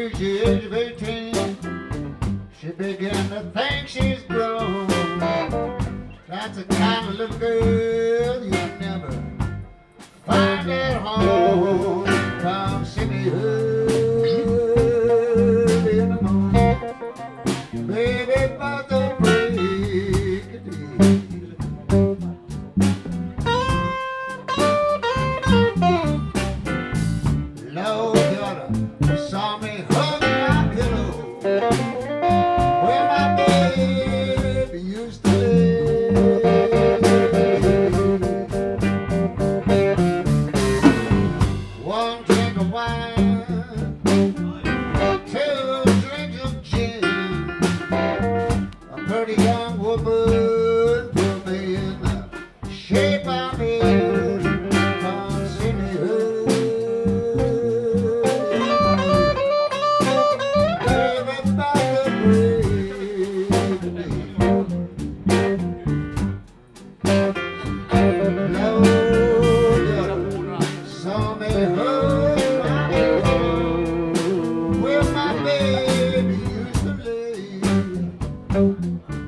reached the age of 18, she began to think she's grown. That's the kind of little girl you never find at home. Música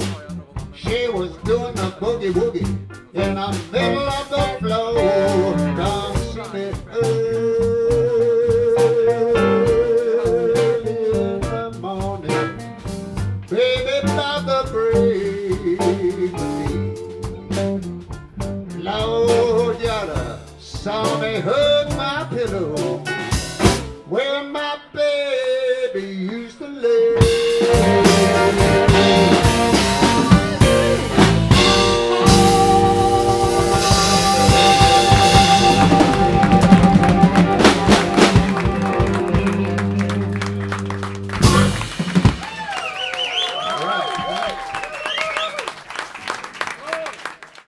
show. She was doing the boogie woogie in the middle of the floor. Come see me early in the morning, baby by the breeze. Lord, you saw me hug my pillow.